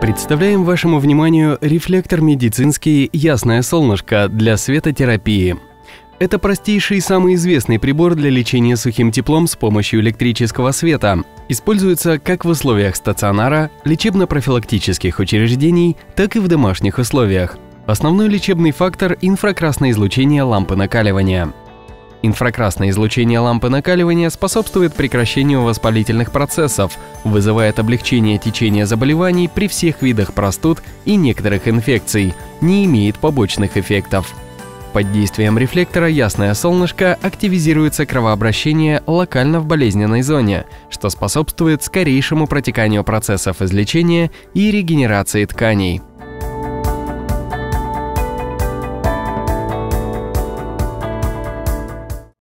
Представляем вашему вниманию рефлектор медицинский «Ясное солнышко» для светотерапии. Это простейший и самый известный прибор для лечения сухим теплом с помощью электрического света. Используется как в условиях стационара, лечебно-профилактических учреждений, так и в домашних условиях. Основной лечебный фактор – инфракрасное излучение лампы накаливания. Инфракрасное излучение лампы накаливания способствует прекращению воспалительных процессов, вызывает облегчение течения заболеваний при всех видах простуд и некоторых инфекций, не имеет побочных эффектов. Под действием рефлектора ясное солнышко активизируется кровообращение локально в болезненной зоне, что способствует скорейшему протеканию процессов излечения и регенерации тканей.